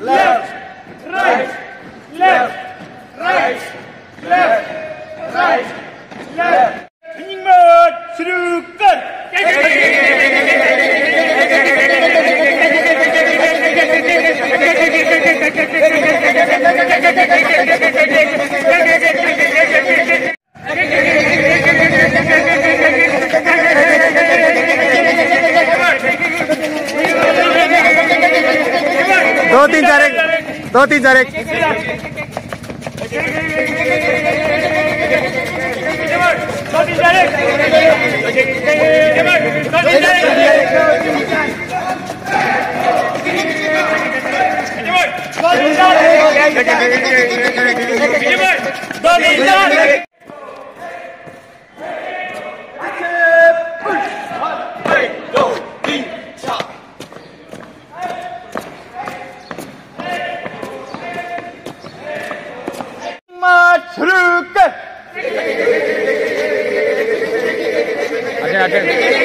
left, right, left, right, left, right. दो तीन चार एक दो तीन चार एक। दो तीन चार 너네 맞출까? 아직 아직